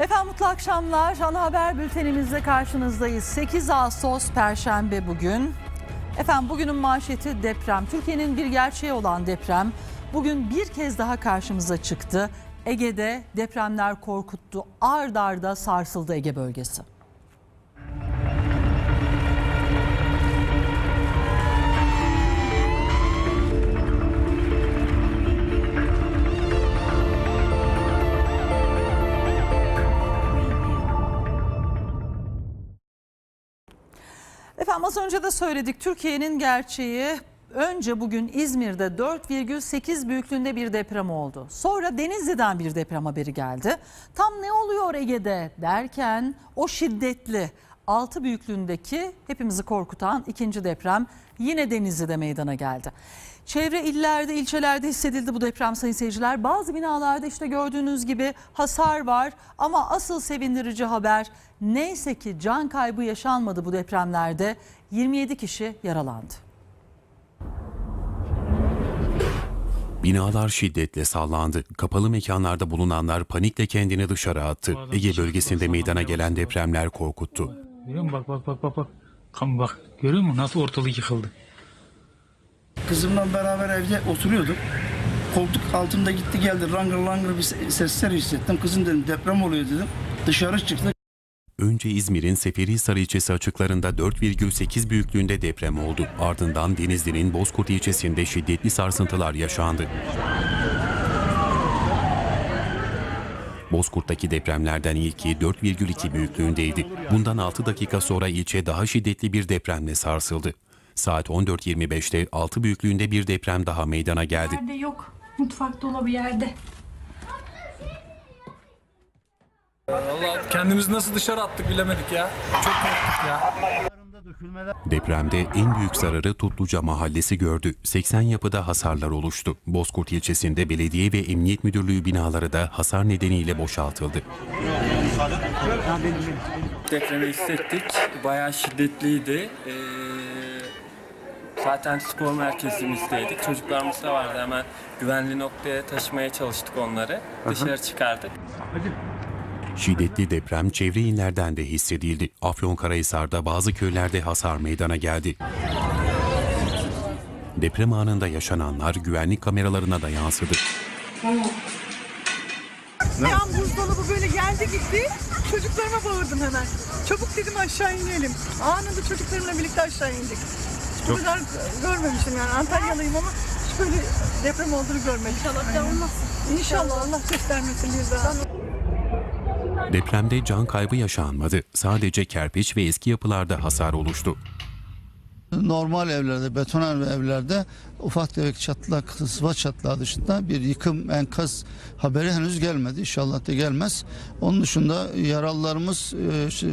Efendim mutlu akşamlar. Ana Haber bültenimizde karşınızdayız. 8 Ağustos Perşembe bugün. Efendim bugünün manşeti deprem. Türkiye'nin bir gerçeği olan deprem bugün bir kez daha karşımıza çıktı. Ege'de depremler korkuttu. Ard arda sarsıldı Ege bölgesi. Efendim az önce de söyledik Türkiye'nin gerçeği önce bugün İzmir'de 4,8 büyüklüğünde bir deprem oldu. Sonra Denizli'den bir deprem haberi geldi. Tam ne oluyor Ege'de derken o şiddetli 6 büyüklüğündeki hepimizi korkutan ikinci deprem yine Denizli'de meydana geldi. Çevre illerde, ilçelerde hissedildi bu deprem sayın seyirciler. Bazı binalarda işte gördüğünüz gibi hasar var ama asıl sevindirici haber neyse ki can kaybı yaşanmadı bu depremlerde. 27 kişi yaralandı. Binalar şiddetle sallandı. Kapalı mekanlarda bulunanlar panikle kendini dışarı attı. Ege bölgesinde meydana gelen depremler korkuttu. Görüyor musun? Bak bak bak bak bak. Kan bak. Görüyor musun? Nasıl ortalık yıkıldı. Kızımla beraber evde oturuyorduk. Koltuk altında gitti geldi langır langır bir se- sesler hissettim. Kızım dedim deprem oluyor dedim. Dışarı çıktık. Önce İzmir'in Seferihisar ilçesi açıklarında 4,8 büyüklüğünde deprem oldu. Ardından Denizli'nin Bozkurt ilçesinde şiddetli sarsıntılar yaşandı. Bozkurt'taki depremlerden ilki 4,2 büyüklüğündeydi. Bundan 6 dakika sonra ilçe daha şiddetli bir depremle sarsıldı. Saat 14.25'te 6 büyüklüğünde bir deprem daha meydana geldi. Yerde yok. Mutfak dolabı yerde. Vallahi kendimizi nasıl dışarı attık bilemedik ya. Çok korktuk ya. Depremde en büyük zararı Tutluca Mahallesi gördü. 80 yapıda hasarlar oluştu. Bozkurt ilçesinde belediye ve emniyet müdürlüğü binaları da hasar nedeniyle boşaltıldı. Depremi hissettik. Bayağı şiddetliydi. Ee, zaten spor merkezimizdeydik. Çocuklarımız da vardı. Hemen güvenli noktaya taşımaya çalıştık onları. Dışarı çıkardık. Şiddetli deprem çevre illerden de hissedildi. Afyonkarahisar'da bazı köylerde hasar meydana geldi. Deprem anında yaşananlar güvenlik kameralarına da yansıdı. Bir an buzdolabı böyle geldi gitti. Çocuklarıma bağırdım hemen. Çabuk dedim aşağı inelim. Anında çocuklarımla birlikte aşağı indik. Hiç bu kadar görmemişim yani. Antalyalıyım ama hiç böyle deprem olduğunu görmedim. İnşallah devam olmasın. İnşallah Allah göstermesin bir daha. Depremde can kaybı yaşanmadı. Sadece kerpiç ve eski yapılarda hasar oluştu. Normal evlerde, beton evlerde ufak tefek çatlak, sıva çatlağı dışında bir yıkım enkaz haberi henüz gelmedi. İnşallah da gelmez. Onun dışında yaralılarımız e, işte,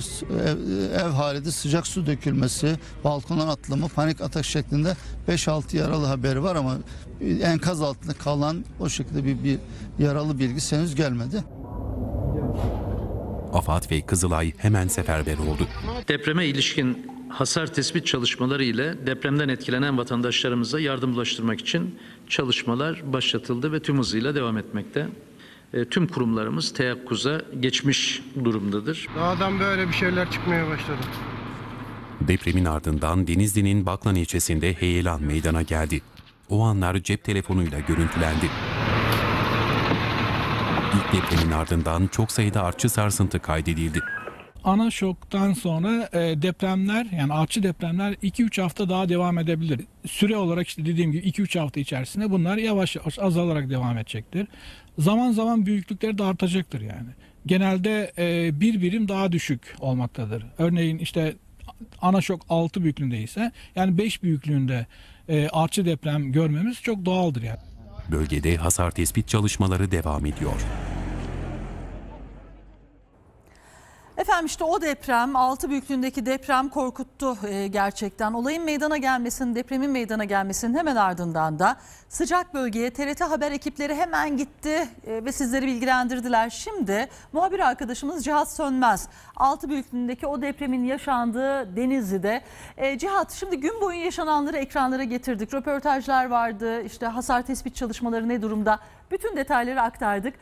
ev, ev halinde sıcak su dökülmesi, balkondan atlama, panik atak şeklinde 5-6 yaralı haberi var ama enkaz altında kalan o şekilde bir, bir yaralı bilgi henüz gelmedi. AFAD ve Kızılay hemen seferber oldu. Depreme ilişkin hasar tespit çalışmaları ile depremden etkilenen vatandaşlarımıza yardım ulaştırmak için çalışmalar başlatıldı ve tüm hızıyla devam etmekte. E, Tüm kurumlarımız teyakkuza geçmiş durumdadır. Dağdan böyle bir şeyler çıkmaya başladı. Depremin ardından Denizli'nin Baklan ilçesinde heyelan meydana geldi. O anlar cep telefonuyla görüntülendi. İlk depremin ardından çok sayıda artçı sarsıntı kaydedildi. Ana şoktan sonra e, depremler yani artçı depremler 2-3 hafta daha devam edebilir. Süre olarak işte dediğim gibi 2-3 hafta içerisinde bunlar yavaş yavaş azalarak devam edecektir. Zaman zaman büyüklükleri de artacaktır yani. Genelde e, bir birim daha düşük olmaktadır. Örneğin işte ana şok 6 büyüklüğünde ise yani 5 büyüklüğünde e, artçı deprem görmemiz çok doğaldır yani. Bölgede hasar tespit çalışmaları devam ediyor. Efendim işte o deprem 6 büyüklüğündeki deprem korkuttu e, gerçekten. Olayın meydana gelmesinin, depremin meydana gelmesinin hemen ardından da sıcak bölgeye TRT Haber ekipleri hemen gitti e, ve sizleri bilgilendirdiler. Şimdi muhabir arkadaşımız Cihat Sönmez 6 büyüklüğündeki o depremin yaşandığı Denizli'de. E, Cihat şimdi gün boyu yaşananları ekranlara getirdik. Röportajlar vardı işte hasar tespit çalışmaları ne durumda bütün detayları aktardık.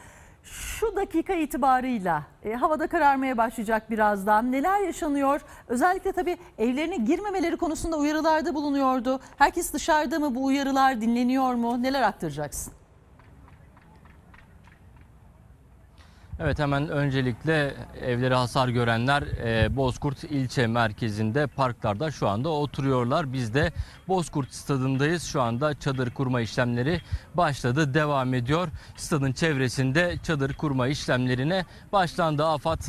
Şu dakika itibarıyla e, havada kararmaya başlayacak birazdan. Neler yaşanıyor? Özellikle tabii evlerine girmemeleri konusunda uyarılarda bulunuyordu. Herkes dışarıda mı? Bu uyarılar dinleniyor mu? Neler aktaracaksın? Evet hemen öncelikle evleri hasar görenler e, Bozkurt ilçe merkezinde parklarda şu anda oturuyorlar. Biz de Bozkurt stadındayız. Şu anda çadır kurma işlemleri başladı, devam ediyor. Stadın çevresinde çadır kurma işlemlerine başlandı. AFAD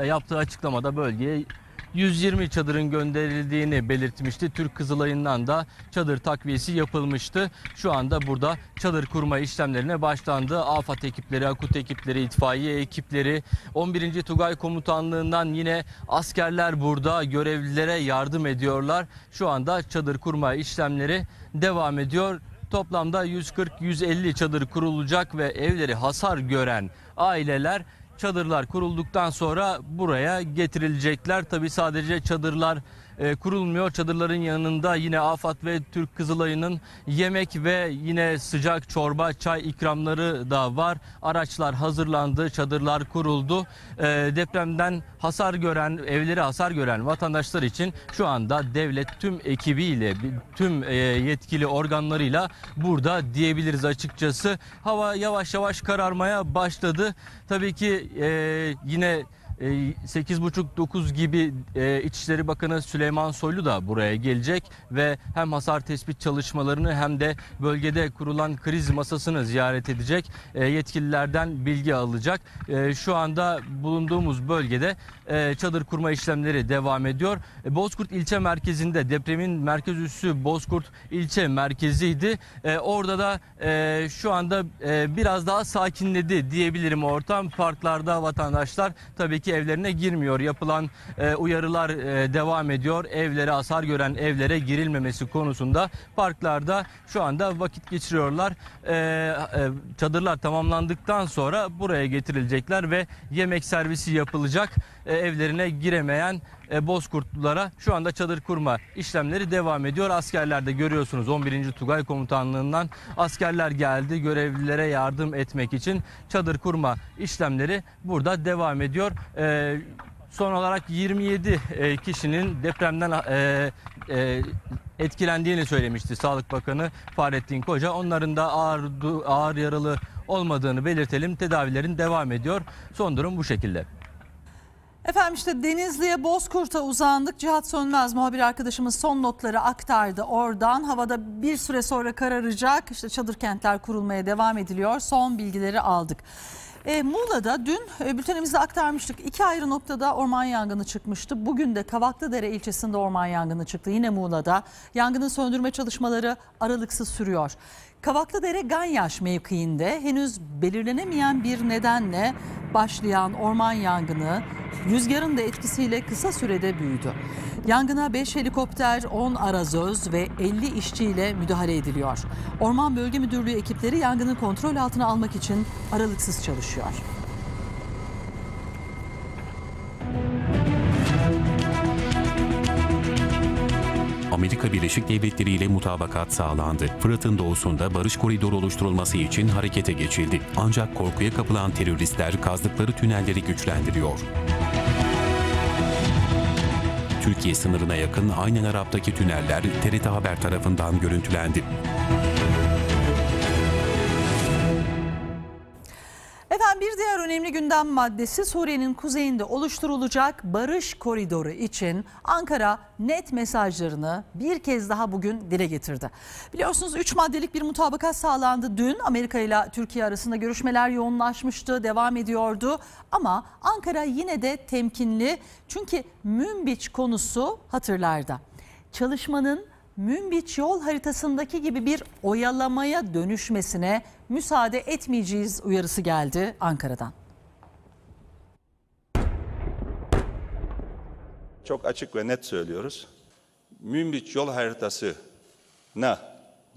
e, yaptığı açıklamada bölgeye 120 çadırın gönderildiğini belirtmişti. Türk Kızılay'ından da çadır takviyesi yapılmıştı. Şu anda burada çadır kurma işlemlerine başlandı. AFAD ekipleri, AKUT ekipleri, itfaiye ekipleri, 11. Tugay Komutanlığından yine askerler burada görevlilere yardım ediyorlar. Şu anda çadır kurma işlemleri devam ediyor. Toplamda 140-150 çadır kurulacak ve evleri hasar gören aileler çadırlar kurulduktan sonra buraya getirilecekler. Tabi sadece çadırlar e, kurulmuyor. Çadırların yanında yine AFAD ve Türk Kızılayı'nın yemek ve yine sıcak çorba, çay ikramları da var. Araçlar hazırlandı, çadırlar kuruldu. E, depremden hasar gören, evleri hasar gören vatandaşlar için şu anda devlet tüm ekibiyle, tüm e, yetkili organlarıyla burada diyebiliriz açıkçası. Hava yavaş yavaş kararmaya başladı. Tabii ki yine 8.30-9 gibi e, İçişleri Bakanı Süleyman Soylu da buraya gelecek ve hem hasar tespit çalışmalarını hem de bölgede kurulan kriz masasını ziyaret edecek. E, yetkililerden bilgi alacak. E, şu anda bulunduğumuz bölgede çadır kurma işlemleri devam ediyor. Bozkurt ilçe merkezinde depremin merkez üssü Bozkurt ilçe merkeziydi. Orada da şu anda biraz daha sakinledi diyebilirim ortam. Parklarda vatandaşlar tabii ki evlerine girmiyor. Yapılan uyarılar devam ediyor. Evlere hasar gören evlere girilmemesi konusunda parklarda şu anda vakit geçiriyorlar. Çadırlar tamamlandıktan sonra buraya getirilecekler ve yemek servisi yapılacak. Evlerine giremeyen Bozkurtlulara şu anda çadır kurma işlemleri devam ediyor. Askerler de görüyorsunuz 11. Tugay Komutanlığından askerler geldi görevlilere yardım etmek için çadır kurma işlemleri burada devam ediyor. Son olarak 27 kişinin depremden etkilendiğini söylemişti Sağlık Bakanı Fahrettin Koca. Onların da ağır, ağır yaralı olmadığını belirtelim. Tedavilerin devam ediyor. Son durum bu şekilde. Efendim işte Denizli'ye Bozkurt'a uzandık. Cihat Sönmez muhabir arkadaşımız son notları aktardı oradan. Havada bir süre sonra kararacak. İşte çadır kentler kurulmaya devam ediliyor. Son bilgileri aldık. E, Muğla'da dün e, bültenimizde aktarmıştık. İki ayrı noktada orman yangını çıkmıştı. Bugün de Kavaklıdere ilçesinde orman yangını çıktı. Yine Muğla'da. Yangının söndürme çalışmaları aralıksız sürüyor. Kavaklıdere Ganyaş mevkiinde henüz belirlenemeyen bir nedenle başlayan orman yangını rüzgarın da etkisiyle kısa sürede büyüdü. Yangına 5 helikopter, 10 arazöz ve 50 işçiyle müdahale ediliyor. Orman Bölge Müdürlüğü ekipleri yangını kontrol altına almak için aralıksız çalışıyor. Amerika Birleşik Devletleri ile mutabakat sağlandı. Fırat'ın doğusunda barış koridoru oluşturulması için harekete geçildi. Ancak korkuya kapılan teröristler kazdıkları tünelleri güçlendiriyor. Türkiye sınırına yakın Aynen Arap'taki tüneller TRT Haber tarafından görüntülendi. Efendim bir diğer önemli gündem maddesi Suriye'nin kuzeyinde oluşturulacak barış koridoru için Ankara net mesajlarını bir kez daha bugün dile getirdi. Biliyorsunuz 3 maddelik bir mutabakat sağlandı dün. Amerika ile Türkiye arasında görüşmeler yoğunlaşmıştı, devam ediyordu. Ama Ankara yine de temkinli çünkü Münbiç konusu hatırlarda. Çalışmanın Münbiç yol haritasındaki gibi bir oyalamaya dönüşmesine müsaade etmeyeceğiz uyarısı geldi Ankara'dan. Çok açık ve net söylüyoruz. Münbiç yol haritasına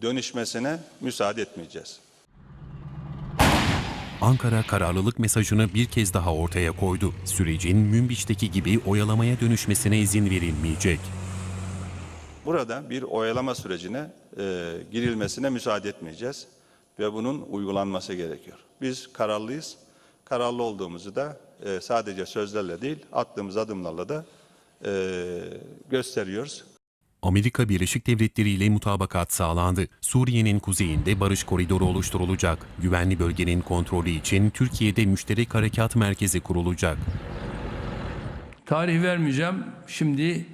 dönüşmesine müsaade etmeyeceğiz. Ankara kararlılık mesajını bir kez daha ortaya koydu. Sürecin Münbiç'teki gibi oyalamaya dönüşmesine izin verilmeyecek. Burada bir oyalama sürecine e, girilmesine müsaade etmeyeceğiz ve bunun uygulanması gerekiyor. Biz kararlıyız. kararlı olduğumuzu da e, sadece sözlerle değil attığımız adımlarla da e, gösteriyoruz. Amerika Birleşik Devletleri ile mutabakat sağlandı. Suriye'nin kuzeyinde barış koridoru oluşturulacak. Güvenli bölgenin kontrolü için Türkiye'de müşterek harekat merkezi kurulacak. Tarih vermeyeceğim. Şimdi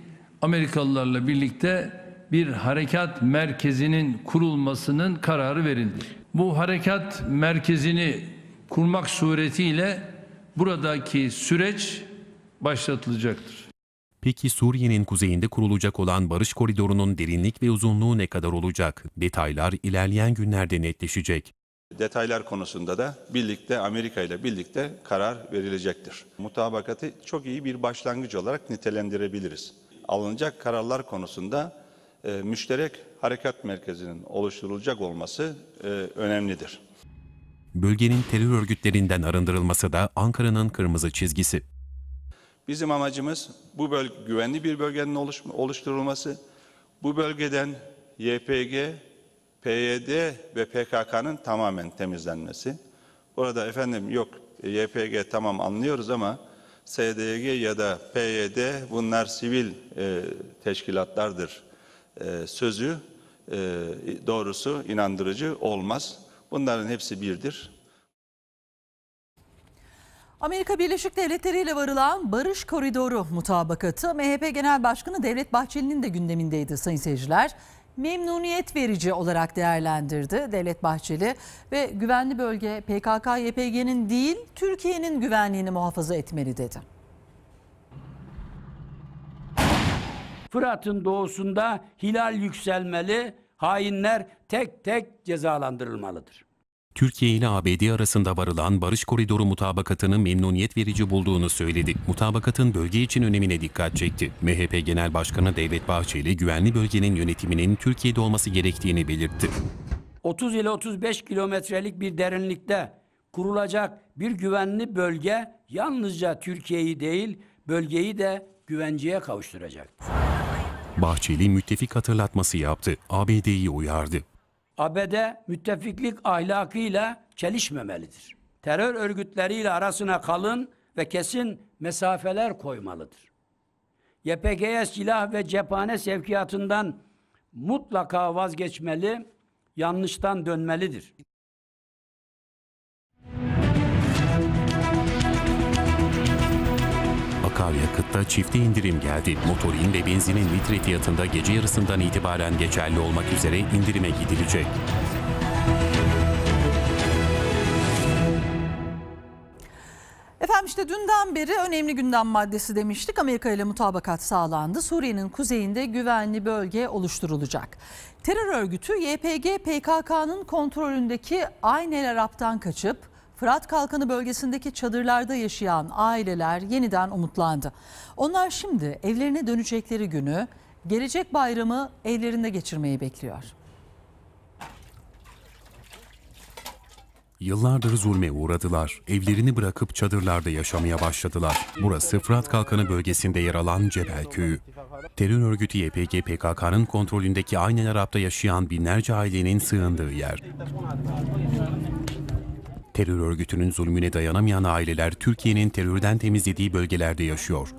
Amerikalılarla birlikte bir harekat merkezinin kurulmasının kararı verildi. Bu harekat merkezini kurmak suretiyle buradaki süreç başlatılacaktır. Peki Suriye'nin kuzeyinde kurulacak olan barış koridorunun derinlik ve uzunluğu ne kadar olacak? Detaylar ilerleyen günlerde netleşecek. Detaylar konusunda da birlikte Amerika ile birlikte karar verilecektir. Mutabakatı çok iyi bir başlangıç olarak nitelendirebiliriz. Alınacak kararlar konusunda e, müşterek harekat merkezinin oluşturulacak olması e, önemlidir. Bölgenin terör örgütlerinden arındırılması da Ankara'nın kırmızı çizgisi. Bizim amacımız bu böl güvenli bir bölgenin oluş oluşturulması, bu bölgeden YPG, PYD ve PKK'nın tamamen temizlenmesi. Burada efendim yok YPG tamam anlıyoruz ama SDG ya da PYD bunlar sivil e, teşkilatlardır e, sözü e, doğrusu inandırıcı olmaz. Bunların hepsi birdir. Amerika Birleşik Devletleri ile varılan barış koridoru mutabakatı MHP Genel Başkanı Devlet Bahçeli'nin de gündemindeydi sayın seyirciler. Memnuniyet verici olarak değerlendirdi Devlet Bahçeli ve güvenli bölge PKK-YPG'nin değil Türkiye'nin güvenliğini muhafaza etmeli dedi. Fırat'ın doğusunda hilal yükselmeli, hainler tek tek cezalandırılmalıdır. Türkiye ile ABD arasında varılan barış koridoru mutabakatını memnuniyet verici bulduğunu söyledi. Mutabakatın bölge için önemine dikkat çekti. MHP Genel Başkanı Devlet Bahçeli güvenli bölgenin yönetiminin Türkiye'de olması gerektiğini belirtti. 30 ile 35 kilometrelik bir derinlikte kurulacak bir güvenli bölge yalnızca Türkiye'yi değil, bölgeyi de güvenceye kavuşturacaktır. Bahçeli müttefik hatırlatması yaptı. ABD'yi uyardı. ABD müttefiklik ahlakıyla çelişmemelidir. Terör örgütleriyle arasına kalın ve kesin mesafeler koymalıdır. YPG'ye silah ve cephane sevkiyatından mutlaka vazgeçmeli, yanlıştan dönmelidir. Akaryakıtta çifte indirim geldi. Motorin ve benzinin litre fiyatında gece yarısından itibaren geçerli olmak üzere indirime gidilecek. Efendim işte dünden beri önemli gündem maddesi demiştik. Amerika ile mutabakat sağlandı. Suriye'nin kuzeyinde güvenli bölge oluşturulacak. Terör örgütü YPG PKK'nın kontrolündeki Aynel Arap'tan kaçıp Fırat Kalkanı bölgesindeki çadırlarda yaşayan aileler yeniden umutlandı. Onlar şimdi evlerine dönecekleri günü gelecek bayramı evlerinde geçirmeyi bekliyor. Yıllardır zulme uğradılar. Evlerini bırakıp çadırlarda yaşamaya başladılar. Burası Fırat Kalkanı bölgesinde yer alan Cebel Köyü. Terör örgütü YPG PKK'nın kontrolündeki Aynel Arap'ta yaşayan binlerce ailenin sığındığı yer. Terör örgütünün zulmüne dayanamayan aileler Türkiye'nin terörden temizlediği bölgelerde yaşıyor.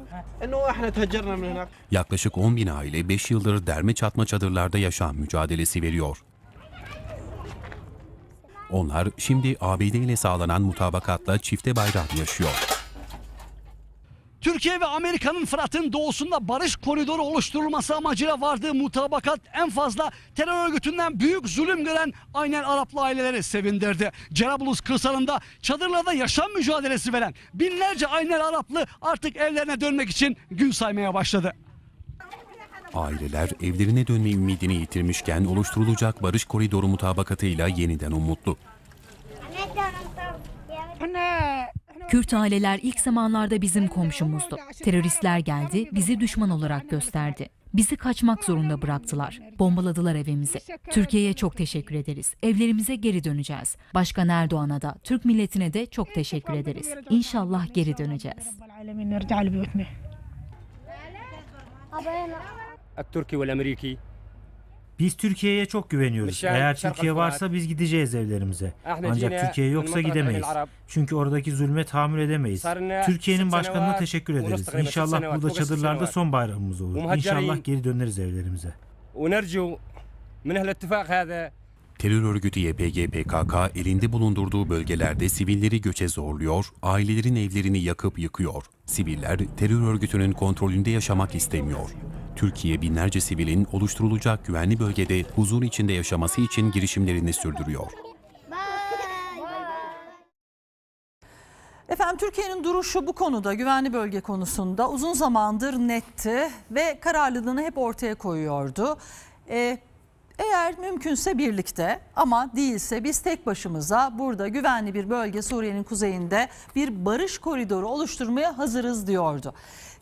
Yaklaşık 10 bin aile 5 yıldır derme çatma çadırlarda yaşam mücadelesi veriyor. Onlar şimdi ABD ile sağlanan mutabakatla çifte bayram yaşıyor. Türkiye ve Amerika'nın Fırat'ın doğusunda barış koridoru oluşturulması amacıyla vardığı mutabakat en fazla terör örgütünden büyük zulüm gören aynen Araplı aileleri sevindirdi. Cerablus kırsalında çadırlarda yaşam mücadelesi veren binlerce aynen Araplı artık evlerine dönmek için gün saymaya başladı. Aileler evlerine dönme ümidini yitirmişken oluşturulacak barış koridoru mutabakatıyla yeniden umutlu. Kürt aileler ilk zamanlarda bizim komşumuzdu. Teröristler geldi, bizi düşman olarak gösterdi. Bizi kaçmak zorunda bıraktılar. Bombaladılar evimizi. Türkiye'ye çok teşekkür ederiz. Evlerimize geri döneceğiz. Başkan Erdoğan'a da, Türk milletine de çok teşekkür ederiz. İnşallah geri döneceğiz. التركي والامريكي biz Türkiye'ye çok güveniyoruz. Eğer Türkiye varsa biz gideceğiz evlerimize. Ancak Türkiye yoksa gidemeyiz. Çünkü oradaki zulme tahammül edemeyiz. Türkiye'nin başkanına teşekkür ederiz. İnşallah burada çadırlarda son bayramımız olur. İnşallah geri döneriz evlerimize. Terör örgütü YPG PKK elinde bulundurduğu bölgelerde sivilleri göçe zorluyor, ailelerin evlerini yakıp yıkıyor. Siviller terör örgütünün kontrolünde yaşamak istemiyor. Türkiye binlerce sivilin oluşturulacak güvenli bölgede huzur içinde yaşaması için girişimlerini sürdürüyor. Efendim Türkiye'nin duruşu bu konuda güvenli bölge konusunda uzun zamandır netti ve kararlılığını hep ortaya koyuyordu. Ee, eğer mümkünse birlikte ama değilse biz tek başımıza burada güvenli bir bölge Suriye'nin kuzeyinde bir barış koridoru oluşturmaya hazırız diyordu.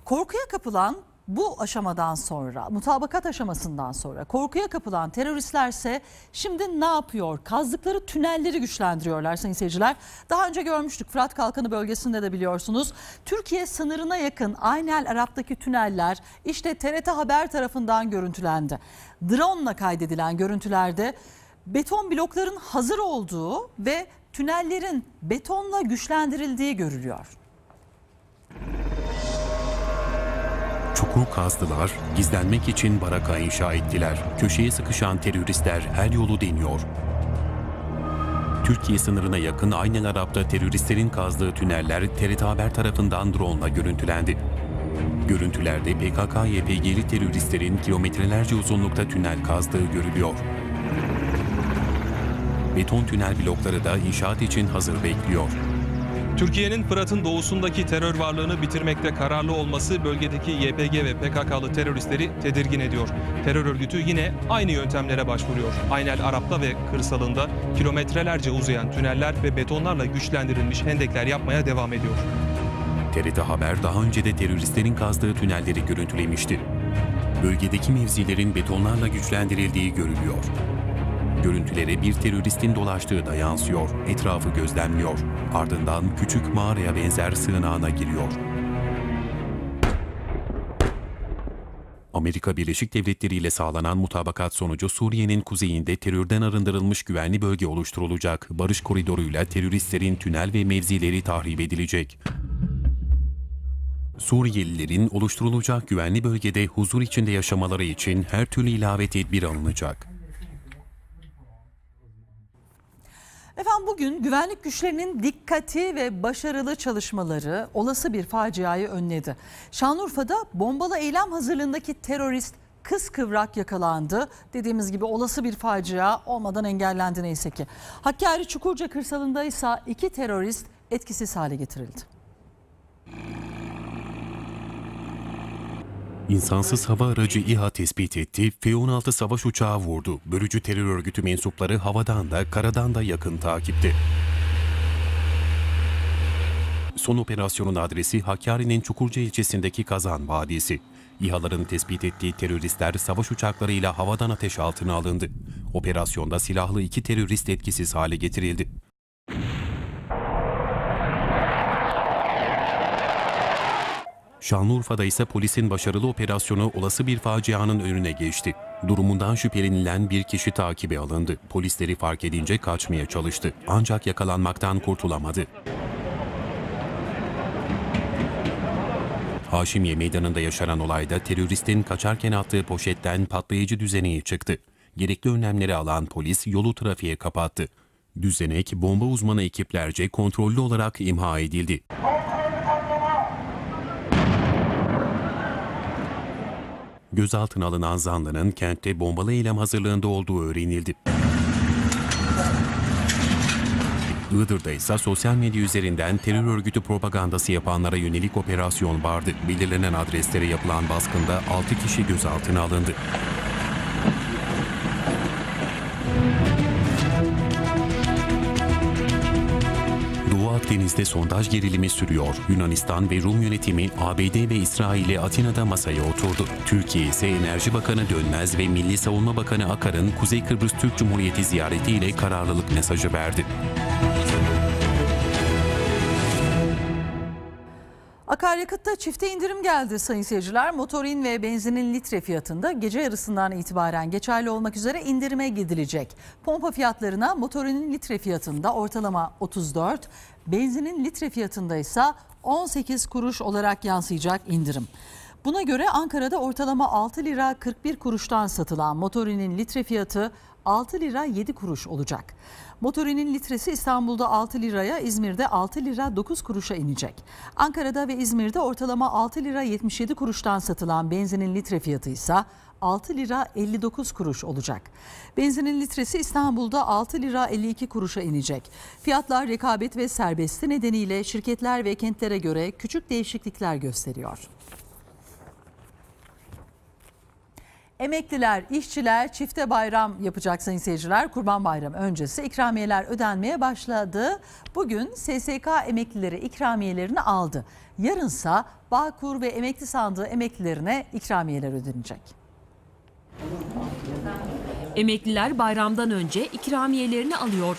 Korkuya kapılan bu aşamadan sonra, mutabakat aşamasından sonra korkuya kapılan teröristlerse şimdi ne yapıyor? Kazdıkları tünelleri güçlendiriyorlar sayın seyirciler. Daha önce görmüştük Fırat Kalkanı bölgesinde de biliyorsunuz. Türkiye sınırına yakın Aynel Arap'taki tüneller işte TRT Haber tarafından görüntülendi. Drone ile kaydedilen görüntülerde beton blokların hazır olduğu ve tünellerin betonla güçlendirildiği görülüyor. Çukur kazdılar, gizlenmek için baraka inşa ettiler. Köşeye sıkışan teröristler her yolu deniyor. Türkiye sınırına yakın Aynel Arap'ta teröristlerin kazdığı tüneller TRT Haber tarafından drone ile görüntülendi. Görüntülerde PKK-YPG'li teröristlerin kilometrelerce uzunlukta tünel kazdığı görülüyor. Beton tünel blokları da inşaat için hazır bekliyor. Türkiye'nin Fırat'ın doğusundaki terör varlığını bitirmekte kararlı olması bölgedeki YPG ve PKK'lı teröristleri tedirgin ediyor. Terör örgütü yine aynı yöntemlere başvuruyor. Aynel Arap'ta ve kırsalında kilometrelerce uzayan tüneller ve betonlarla güçlendirilmiş hendekler yapmaya devam ediyor. TRT Haber daha önce de teröristlerin kazdığı tünelleri görüntülemişti. Bölgedeki mevzilerin betonlarla güçlendirildiği görülüyor. Görüntülere bir teröristin dolaştığı da yansıyor. Etrafı gözlemliyor. Ardından küçük mağaraya benzer sığınağına giriyor. Amerika Birleşik Devletleri ile sağlanan mutabakat sonucu Suriye'nin kuzeyinde terörden arındırılmış güvenli bölge oluşturulacak. Barış koridoruyla teröristlerin tünel ve mevzileri tahrip edilecek. Suriyelilerin oluşturulacak güvenli bölgede huzur içinde yaşamaları için her türlü ilave tedbir alınacak. Efendim bugün güvenlik güçlerinin dikkati ve başarılı çalışmaları olası bir faciayı önledi. Şanlıurfa'da bombalı eylem hazırlığındaki terörist kız kıvrak yakalandı. Dediğimiz gibi olası bir facia olmadan engellendi neyse ki. Hakkari Çukurca kırsalında ise iki terörist etkisiz hale getirildi. İnsansız hava aracı İHA tespit etti, F-16 savaş uçağı vurdu. Bölücü terör örgütü mensupları havadan da karadan da yakın takipte. Son operasyonun adresi Hakkari'nin Çukurca ilçesindeki Kazan Vadisi. İHA'ların tespit ettiği teröristler savaş uçaklarıyla havadan ateş altına alındı. Operasyonda silahlı iki terörist etkisiz hale getirildi. Şanlıurfa'da ise polisin başarılı operasyonu olası bir facianın önüne geçti. Durumundan şüphelenilen bir kişi takibe alındı. Polisleri fark edince kaçmaya çalıştı. Ancak yakalanmaktan kurtulamadı. Haşimiye Meydanı'nda yaşanan olayda teröristin kaçarken attığı poşetten patlayıcı düzeneği çıktı. Gerekli önlemleri alan polis yolu trafiğe kapattı. Düzenek bomba uzmanı ekiplerce kontrollü olarak imha edildi. Gözaltına alınan zanlının kentte bombalı eylem hazırlığında olduğu öğrenildi. Iğdır'da ise sosyal medya üzerinden terör örgütü propagandası yapanlara yönelik operasyon vardı. Belirlenen adreslere yapılan baskında 6 kişi gözaltına alındı. Akdeniz'de sondaj gerilimi sürüyor. Yunanistan ve Rum yönetimi ABD ve İsrail'e Atina'da masaya oturdu. Türkiye ise Enerji Bakanı Dönmez ve Milli Savunma Bakanı Akar'ın Kuzey Kıbrıs Türk Cumhuriyeti ziyaretiyle kararlılık mesajı verdi. Akaryakıtta çifte indirim geldi sayın seyirciler. Motorin ve benzinin litre fiyatında gece yarısından itibaren geçerli olmak üzere indirime gidilecek. Pompa fiyatlarına motorinin litre fiyatında ortalama 34, benzinin litre fiyatında ise 18 kuruş olarak yansıyacak indirim. Buna göre Ankara'da ortalama 6 lira 41 kuruştan satılan motorinin litre fiyatı 6 lira 7 kuruş olacak. Motorinin litresi İstanbul'da 6 liraya, İzmir'de 6 lira 9 kuruşa inecek. Ankara'da ve İzmir'de ortalama 6 lira 77 kuruştan satılan benzinin litre fiyatı ise 6 lira 59 kuruş olacak. Benzinin litresi İstanbul'da 6 lira 52 kuruşa inecek. Fiyatlar rekabet ve serbesti nedeniyle şirketler ve kentlere göre küçük değişiklikler gösteriyor. Emekliler, işçiler çifte bayram yapacak sayın seyirciler. Kurban Bayramı öncesi ikramiyeler ödenmeye başladı. Bugün SSK emeklileri ikramiyelerini aldı. Yarınsa Bağkur ve emekli sandığı emeklilerine ikramiyeler ödenecek. Emekliler bayramdan önce ikramiyelerini alıyor.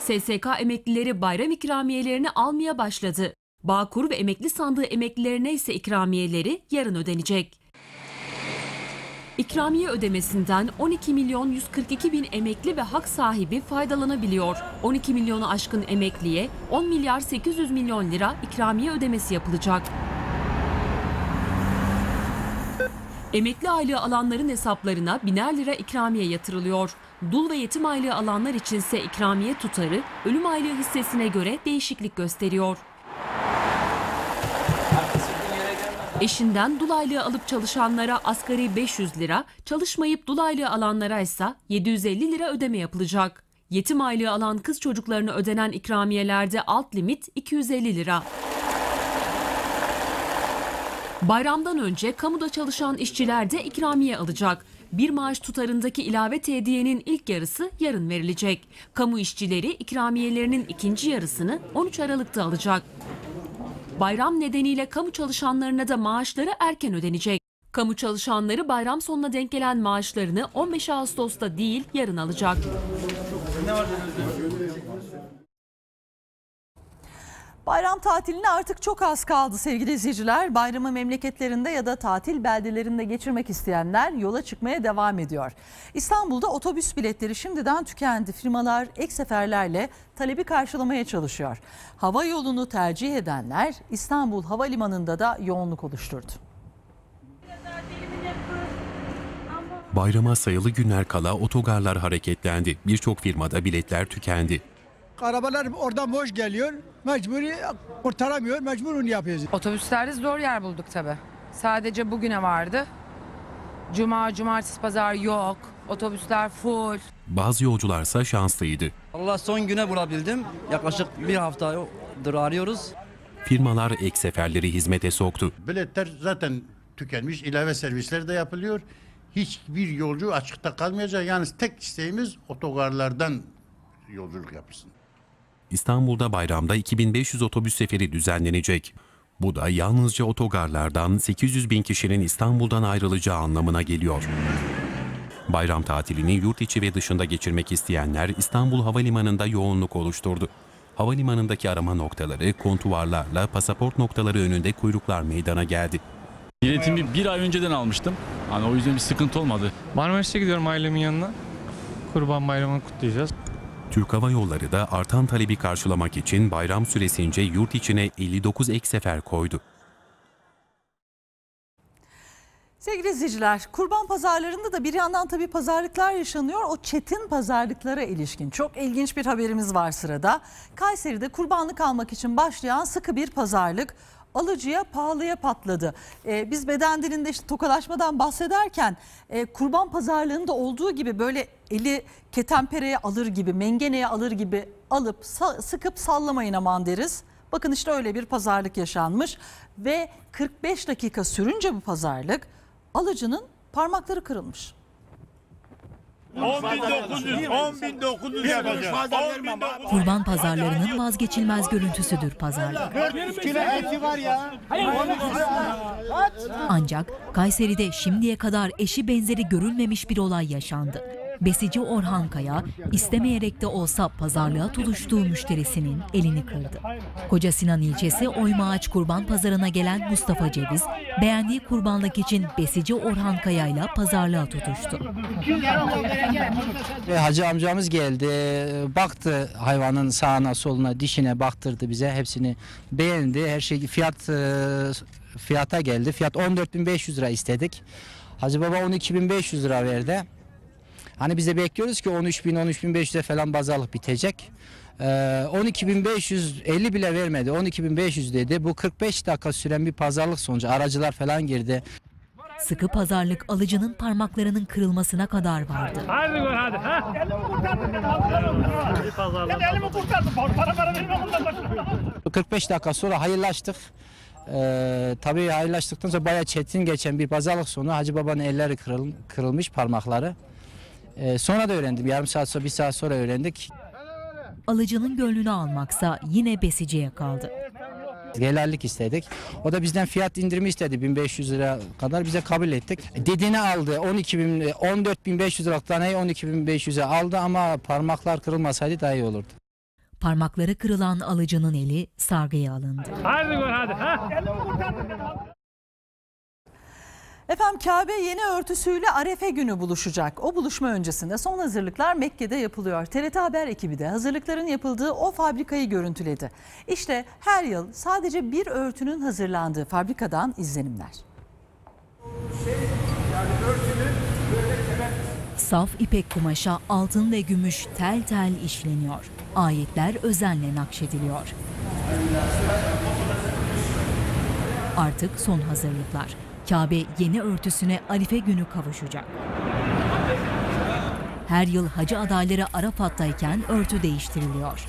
SSK emeklileri bayram ikramiyelerini almaya başladı. Bağkur ve emekli sandığı emeklilerine ise ikramiyeleri yarın ödenecek. İkramiye ödemesinden 12 milyon 142 bin emekli ve hak sahibi faydalanabiliyor. 12 milyonu aşkın emekliye 10 milyar 800 milyon lira ikramiye ödemesi yapılacak. Emekli aylığı alanların hesaplarına biner lira ikramiye yatırılıyor. Dul ve yetim aylığı alanlar içinse ikramiye tutarı ölüm aylığı hissesine göre değişiklik gösteriyor. Eşinden dul aylığı alıp çalışanlara asgari 500 lira, çalışmayıp dul aylığı alanlara ise 750 lira ödeme yapılacak. Yetim aylığı alan kız çocuklarına ödenen ikramiyelerde alt limit 250 lira. Bayramdan önce kamuda çalışan işçiler de ikramiye alacak. Bir maaş tutarındaki ilave tediyenin ilk yarısı yarın verilecek. Kamu işçileri ikramiyelerinin ikinci yarısını 13 Aralık'ta alacak. Bayram nedeniyle kamu çalışanlarına da maaşları erken ödenecek. Kamu çalışanları bayram sonuna denk gelen maaşlarını 15 Ağustos'ta değil yarın alacak. Bayram tatiline artık çok az kaldı sevgili izleyiciler. Bayramı memleketlerinde ya da tatil beldelerinde geçirmek isteyenler yola çıkmaya devam ediyor. İstanbul'da otobüs biletleri şimdiden tükendi. Firmalar ek seferlerle talebi karşılamaya çalışıyor. Hava yolunu tercih edenler İstanbul Havalimanı'nda da yoğunluk oluşturdu. Bayrama sayılı günler kala otogarlar hareketlendi. Birçok firmada biletler tükendi. Arabalar oradan boş geliyor. Mecburi kurtaramıyor. Mecbur onu yapıyoruz. Otobüslerde zor yer bulduk tabi. Sadece bugüne vardı. Cuma, cumartesi, pazar yok. Otobüsler full. Bazı yolcularsa şanslıydı. Allah son güne bulabildim. Yaklaşık bir haftadır arıyoruz. Firmalar ek seferleri hizmete soktu. Biletler zaten tükenmiş. ilave servisler de yapılıyor. Hiçbir yolcu açıkta kalmayacak. Yalnız tek isteğimiz otogarlardan yolculuk yapsın. İstanbul'da bayramda 2500 otobüs seferi düzenlenecek. Bu da yalnızca otogarlardan 800 bin kişinin İstanbul'dan ayrılacağı anlamına geliyor. Bayram tatilini yurt içi ve dışında geçirmek isteyenler İstanbul Havalimanı'nda yoğunluk oluşturdu. Havalimanındaki arama noktaları, kontuvarlarla pasaport noktaları önünde kuyruklar meydana geldi. Biletimi bir ay önceden almıştım. Hani o yüzden bir sıkıntı olmadı. Marmaris'e gidiyorum ailemin yanına. Kurban Bayramı'nı kutlayacağız. Türk Hava Yolları da artan talebi karşılamak için bayram süresince yurt içine 59 ek sefer koydu. Sevgili izleyiciler, kurban pazarlarında da bir yandan tabii pazarlıklar yaşanıyor. O çetin pazarlıklara ilişkin çok ilginç bir haberimiz var sırada. Kayseri'de kurbanlık almak için başlayan sıkı bir pazarlık alıcıya pahalıya patladı. Ee, biz beden dilinde işte tokalaşmadan bahsederken e, kurban pazarlığında olduğu gibi böyle eli ketenpereye alır gibi, mengeneye alır gibi alıp sıkıp sallamayın aman deriz. Bakın işte öyle bir pazarlık yaşanmış ve 45 dakika sürünce bu pazarlık alıcının parmakları kırılmış. 10.900 10.900 yapacağız. Kurban pazarlarının vazgeçilmez görüntüsüdür pazarlık. 400 kilo eti var ya. Ancak Kayseri'de şimdiye kadar eşi benzeri görülmemiş bir olay yaşandı. Besici Orhan Kaya istemeyerek de olsa pazarlığa tutuştuğu müşterisinin elini kırdı. Koca Sinan ilçesi Oymağaç Kurban Pazarına gelen Mustafa Ceviz, beğendiği kurbanlık için besici Orhan Kaya ile pazarlığa tutuştu. Hacı amcamız geldi, baktı hayvanın sağına soluna dişine baktırdı bize hepsini beğendi. Her şey fiyat e, fiyata geldi. Fiyat 14.500 lira istedik. Hacı baba 12.500 lira verdi. Hani biz de bekliyoruz ki 13.000 13.500'e falan bazalık bitecek. Ee, 12.550 bile vermedi. 12.500 dedi. Bu 45 dakika süren bir pazarlık sonucu aracılar falan girdi. Sıkı pazarlık alıcının parmaklarının kırılmasına kadar vardı. Hadi gör hadi. Ha? Elimi kurtardım. Para para verme bundan başına. 45 dakika sonra hayırlaştık. Ee, tabii hayırlaştıktan sonra bayağı çetin geçen bir pazarlık sonu Hacı Baba'nın elleri kırıl, kırılmış parmakları. Ee, sonra da öğrendim. Yarım saat sonra bir saat sonra öğrendik. Alıcının gönlünü almaksa yine besiciye kaldı. Helallik istedik. O da bizden fiyat indirimi istedi 1500 lira kadar bize kabul ettik. Dediğini aldı 12 bin, 14.500 lira taneyi 12.500'e aldı ama parmaklar kırılmasaydı daha iyi olurdu. Parmakları kırılan alıcının eli sargıya alındı. Hadi gör hadi. Ha? Efendim Kabe yeni örtüsüyle Arefe günü buluşacak. O buluşma öncesinde son hazırlıklar Mekke'de yapılıyor. TRT Haber ekibi de hazırlıkların yapıldığı o fabrikayı görüntüledi. İşte her yıl sadece bir örtünün hazırlandığı fabrikadan izlenimler. Saf ipek kumaşa altın ve gümüş tel tel işleniyor. Ayetler özenle nakşediliyor. Artık son hazırlıklar. Kabe yeni örtüsüne Arife günü kavuşacak. Her yıl hacı adayları Arafat'tayken örtü değiştiriliyor.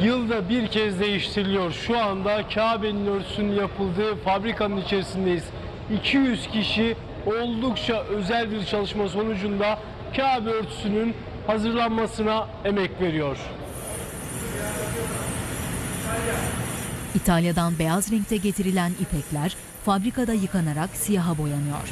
Yılda bir kez değiştiriliyor. Şu anda Kabe'nin örtüsünün yapıldığı fabrikanın içerisindeyiz. 200 kişi oldukça özel bir çalışma sonucunda Kabe örtüsünün hazırlanmasına emek veriyor. İtalya'dan beyaz renkte getirilen ipekler fabrikada yıkanarak siyaha boyanıyor.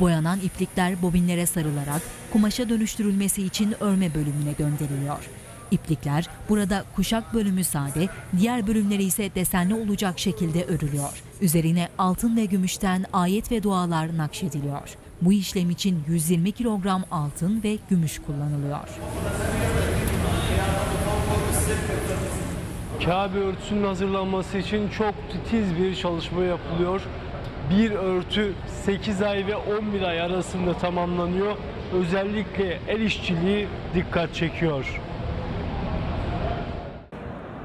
Boyanan iplikler bobinlere sarılarak kumaşa dönüştürülmesi için örme bölümüne gönderiliyor. İplikler burada kuşak bölümü sade, diğer bölümleri ise desenli olacak şekilde örülüyor. Üzerine altın ve gümüşten ayet ve dualar nakşediliyor. Bu işlem için 120 kilogram altın ve gümüş kullanılıyor. Kabe örtüsünün hazırlanması için çok titiz bir çalışma yapılıyor. Bir örtü 8 ay ve 11 ay arasında tamamlanıyor. Özellikle el işçiliği dikkat çekiyor.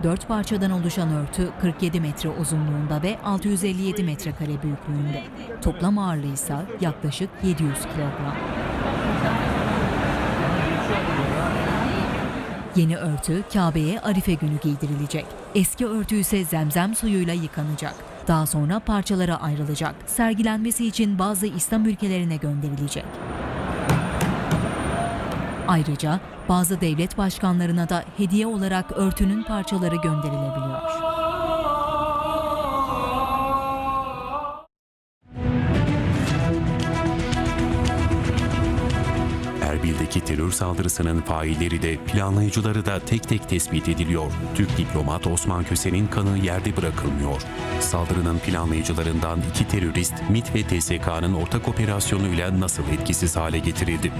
Dört parçadan oluşan örtü 47 metre uzunluğunda ve 657 metrekare büyüklüğünde. Toplam ağırlığı ise yaklaşık 700 kilogram. Yeni örtü Kabe'ye Arife günü giydirilecek. Eski örtü ise zemzem suyuyla yıkanacak. Daha sonra parçalara ayrılacak. Sergilenmesi için bazı İslam ülkelerine gönderilecek. Ayrıca bazı devlet başkanlarına da hediye olarak örtünün parçaları gönderilebiliyor. Erbil'deki terör saldırısının failleri de planlayıcıları da tek tek tespit ediliyor. Türk diplomat Osman Köse'nin kanı yerde bırakılmıyor. Saldırının planlayıcılarından iki terörist MİT ve TSK'nın ortak operasyonuyla nasıl etkisiz hale getirildi?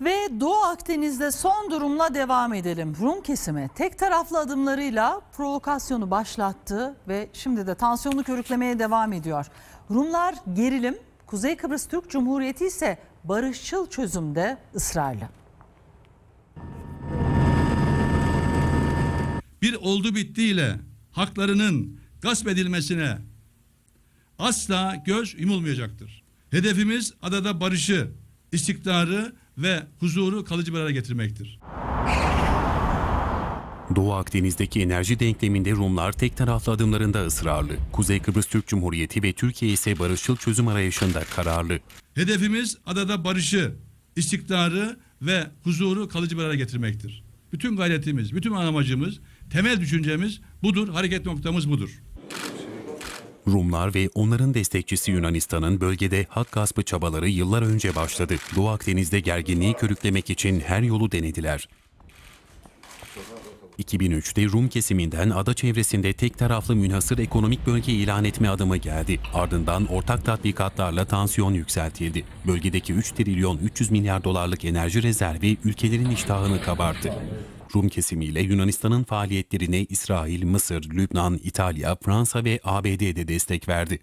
Ve Doğu Akdeniz'de son durumla devam edelim. Rum kesimi tek taraflı adımlarıyla provokasyonu başlattı ve şimdi de tansiyonu körüklemeye devam ediyor. Rumlar gerilim, Kuzey Kıbrıs Türk Cumhuriyeti ise barışçıl çözümde ısrarlı. bir oldu bittiyle haklarının gasp edilmesine asla göz yumulmayacaktır. Hedefimiz adada barışı, istikrarı ve huzuru kalıcı bir araya getirmektir. Doğu Akdeniz'deki enerji denkleminde Rumlar tek taraflı adımlarında ısrarlı. Kuzey Kıbrıs Türk Cumhuriyeti ve Türkiye ise barışçıl çözüm arayışında kararlı. Hedefimiz adada barışı, istikrarı ve huzuru kalıcı bir araya getirmektir. Bütün gayretimiz, bütün amacımız temel düşüncemiz budur, hareket noktamız budur. Rumlar ve onların destekçisi Yunanistan'ın bölgede hak gaspı çabaları yıllar önce başladı. Doğu Akdeniz'de gerginliği körüklemek için her yolu denediler. 2003'te Rum kesiminden ada çevresinde tek taraflı münhasır ekonomik bölge ilan etme adımı geldi. Ardından ortak tatbikatlarla tansiyon yükseltildi. Bölgedeki 3 trilyon 300 milyar dolarlık enerji rezervi ülkelerin iştahını kabarttı. Rum kesimiyle Yunanistan'ın faaliyetlerine İsrail, Mısır, Lübnan, İtalya, Fransa ve ABD de destek verdi.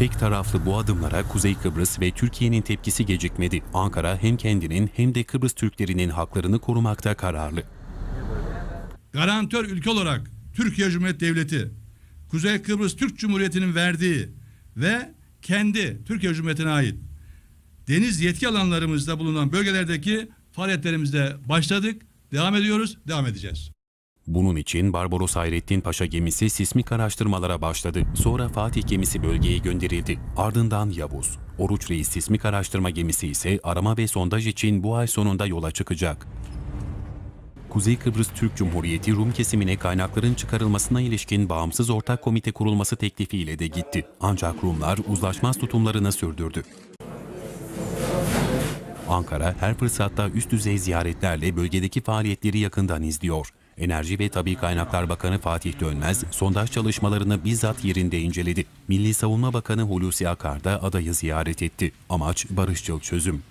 Tek taraflı bu adımlara Kuzey Kıbrıs ve Türkiye'nin tepkisi gecikmedi. Ankara hem kendinin hem de Kıbrıs Türklerinin haklarını korumakta kararlı. Garantör ülke olarak Türkiye Cumhuriyeti Devleti, Kuzey Kıbrıs Türk Cumhuriyeti'nin verdiği ve kendi Türkiye Cumhuriyeti'ne ait deniz yetki alanlarımızda bulunan bölgelerdeki faaliyetlerimizde başladık, devam ediyoruz, devam edeceğiz. Bunun için Barbaros Hayrettin Paşa gemisi sismik araştırmalara başladı. Sonra Fatih gemisi bölgeye gönderildi. Ardından Yavuz. Oruç Reis sismik araştırma gemisi ise arama ve sondaj için bu ay sonunda yola çıkacak. Kuzey Kıbrıs Türk Cumhuriyeti Rum kesimine kaynakların çıkarılmasına ilişkin bağımsız ortak komite kurulması teklifiyle de gitti. Ancak Rumlar uzlaşmaz tutumlarını sürdürdü. Ankara her fırsatta üst düzey ziyaretlerle bölgedeki faaliyetleri yakından izliyor. Enerji ve Tabi Kaynaklar Bakanı Fatih Dönmez sondaj çalışmalarını bizzat yerinde inceledi. Milli Savunma Bakanı Hulusi Akar da adayı ziyaret etti. Amaç barışçıl çözüm.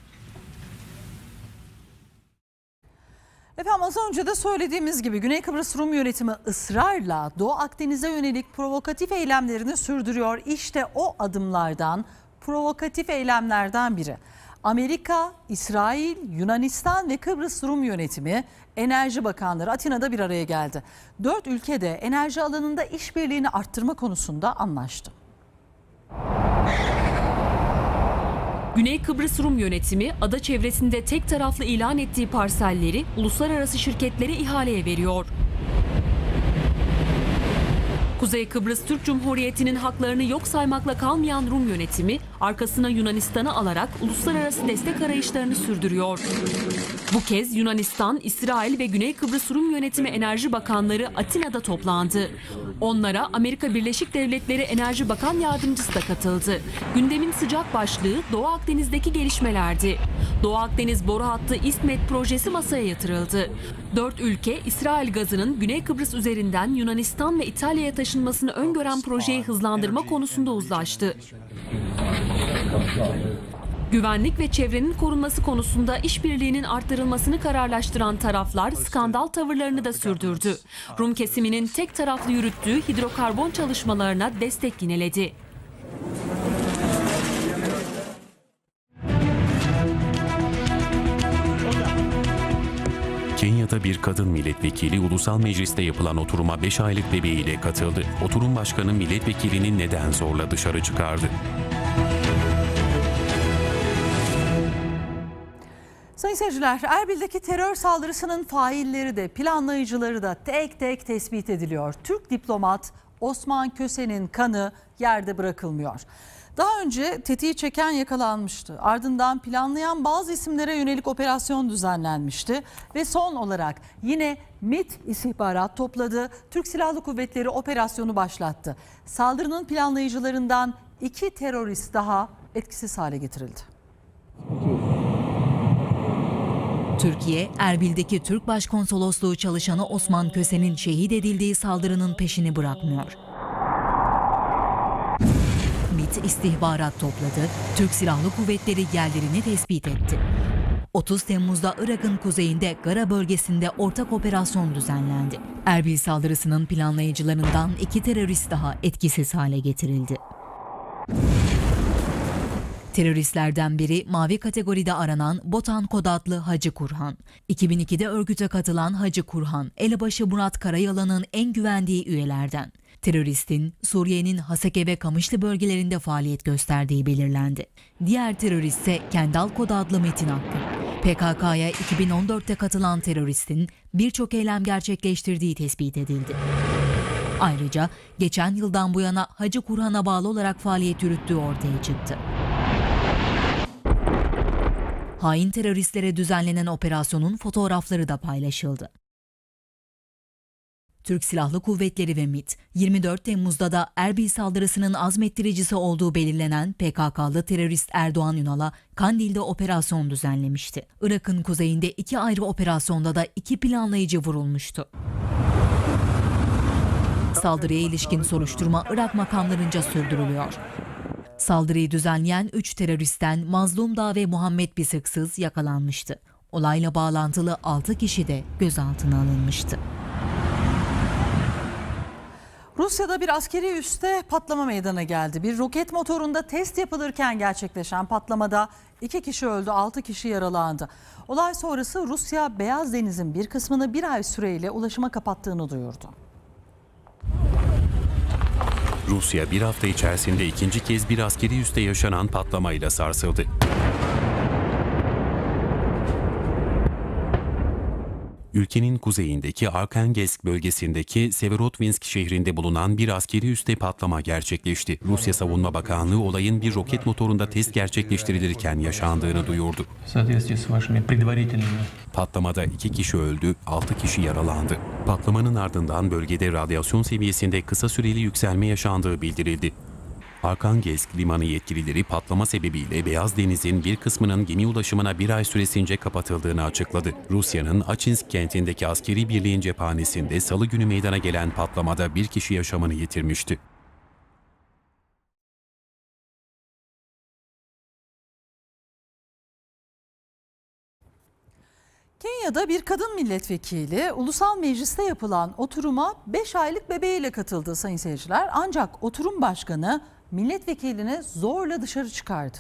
Efendim az önce de söylediğimiz gibi Güney Kıbrıs Rum yönetimi ısrarla Doğu Akdeniz'e yönelik provokatif eylemlerini sürdürüyor. İşte o adımlardan, provokatif eylemlerden biri. Amerika, İsrail, Yunanistan ve Kıbrıs Rum yönetimi Enerji Bakanları Atina'da bir araya geldi. Dört ülkede enerji alanında işbirliğini arttırma konusunda anlaştı. Güney Kıbrıs Rum yönetimi ada çevresinde tek taraflı ilan ettiği parselleri uluslararası şirketlere ihaleye veriyor. Kuzey Kıbrıs Türk Cumhuriyeti'nin haklarını yok saymakla kalmayan Rum yönetimi arkasına Yunanistan'ı alarak uluslararası destek arayışlarını sürdürüyor. Bu kez Yunanistan, İsrail ve Güney Kıbrıs Rum Yönetimi Enerji Bakanları Atina'da toplandı. Onlara Amerika Birleşik Devletleri Enerji Bakan Yardımcısı da katıldı. Gündemin sıcak başlığı Doğu Akdeniz'deki gelişmelerdi. Doğu Akdeniz boru hattı İSMET projesi masaya yatırıldı. Dört ülke İsrail gazının Güney Kıbrıs üzerinden Yunanistan ve İtalya'ya taşınmasını öngören projeyi hızlandırma konusunda uzlaştı. Güvenlik ve çevrenin korunması konusunda işbirliğinin arttırılmasını kararlaştıran taraflar skandal tavırlarını da sürdürdü. Rum kesiminin tek taraflı yürüttüğü hidrokarbon çalışmalarına destek yineledi. Kenya'da bir kadın milletvekili ulusal mecliste yapılan oturuma 5 aylık bebeğiyle katıldı. Oturum başkanı milletvekilini neden zorla dışarı çıkardı? Sayın seyirciler, Erbil'deki terör saldırısının failleri de planlayıcıları da tek tek tespit ediliyor. Türk diplomat Osman Köse'nin kanı yerde bırakılmıyor. Daha önce tetiği çeken yakalanmıştı. Ardından planlayan bazı isimlere yönelik operasyon düzenlenmişti. Ve son olarak yine MIT istihbarat topladı. Türk Silahlı Kuvvetleri operasyonu başlattı. Saldırının planlayıcılarından iki terörist daha etkisiz hale getirildi. Türkiye, Erbil'deki Türk Başkonsolosluğu çalışanı Osman Köse'nin şehit edildiği saldırının peşini bırakmıyor. İstihbarat topladı, Türk Silahlı Kuvvetleri yerlerini tespit etti. 30 Temmuz'da Irak'ın kuzeyinde Gara bölgesinde ortak operasyon düzenlendi. Erbil saldırısının planlayıcılarından iki terörist daha etkisiz hale getirildi. Teröristlerden biri mavi kategoride aranan Botan Kod adlı Hacı Kurhan. 2002'de örgüte katılan Hacı Kurhan, elebaşı Murat Karayalan'ın en güvendiği üyelerden. Teröristin Suriye'nin Haseke ve Kamışlı bölgelerinde faaliyet gösterdiği belirlendi. Diğer terörist ise Kendal Kod adlı Metin Hakkı. PKK'ya 2014'te katılan teröristin birçok eylem gerçekleştirdiği tespit edildi. Ayrıca geçen yıldan bu yana Hacı Kurhan'a bağlı olarak faaliyet yürüttüğü ortaya çıktı. Hain teröristlere düzenlenen operasyonun fotoğrafları da paylaşıldı. Türk Silahlı Kuvvetleri ve MİT, 24 Temmuz'da da Erbil saldırısının azmettiricisi olduğu belirlenen PKK'lı terörist Erdoğan Ünal'a Kandil'de operasyon düzenlemişti. Irak'ın kuzeyinde iki ayrı operasyonda da iki planlayıcı vurulmuştu. Saldırıya ilişkin soruşturma Irak makamlarınca sürdürülüyor. Saldırıyı düzenleyen 3 teröristten Mazlum Dağ ve Muhammed Bisıksız yakalanmıştı. Olayla bağlantılı 6 kişi de gözaltına alınmıştı. Rusya'da bir askeri üste patlama meydana geldi. Bir roket motorunda test yapılırken gerçekleşen patlamada iki kişi öldü, altı kişi yaralandı. Olay sonrası Rusya Beyaz Deniz'in bir kısmını bir ay süreyle ulaşıma kapattığını duyurdu. Rusya bir hafta içerisinde ikinci kez bir askeri üste yaşanan patlamayla sarsıldı. Ülkenin kuzeyindeki Arkhangelsk bölgesindeki Severodvinsk şehrinde bulunan bir askeri üste patlama gerçekleşti. Rusya Savunma Bakanlığı olayın bir roket motorunda test gerçekleştirilirken yaşandığını duyurdu. Patlamada iki kişi öldü, altı kişi yaralandı. Patlamanın ardından bölgede radyasyon seviyesinde kısa süreli yükselme yaşandığı bildirildi. Arkhangelsk limanı yetkilileri patlama sebebiyle Beyaz Deniz'in bir kısmının gemi ulaşımına bir ay süresince kapatıldığını açıkladı. Rusya'nın Açinsk kentindeki askeri birliğin cephanesinde salı günü meydana gelen patlamada bir kişi yaşamını yitirmişti. Kenya'da bir kadın milletvekili ulusal mecliste yapılan oturuma 5 aylık bebeğiyle katıldı sayın seyirciler. Ancak oturum başkanı milletvekilini zorla dışarı çıkardı.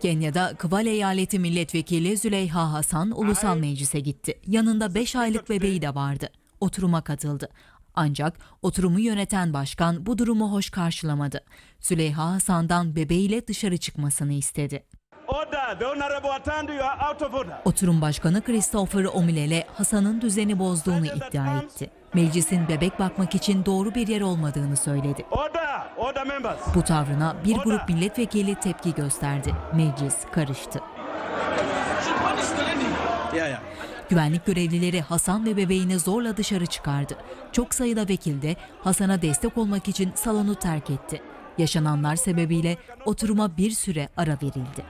Kenya'da Kwale eyaleti milletvekili Züleyha Hasan ulusal meclise gitti. Yanında 5 aylık bebeği de vardı. Oturuma katıldı. Ancak oturumu yöneten başkan bu durumu hoş karşılamadı. Züleyha Hasan'dan bebeğiyle dışarı çıkmasını istedi. Oturum başkanı Christopher Omilele Hasan'ın düzeni bozduğunu iddia etti. Meclisin bebek bakmak için doğru bir yer olmadığını söyledi. Bu tavrına bir grup milletvekili tepki gösterdi. Meclis karıştı. Güvenlik görevlileri Hasan ve bebeğini zorla dışarı çıkardı. Çok sayıda vekil de Hasan'a destek olmak için salonu terk etti. Yaşananlar sebebiyle oturuma bir süre ara verildi.